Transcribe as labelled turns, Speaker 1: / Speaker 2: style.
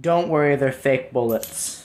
Speaker 1: Don't worry, they're fake bullets.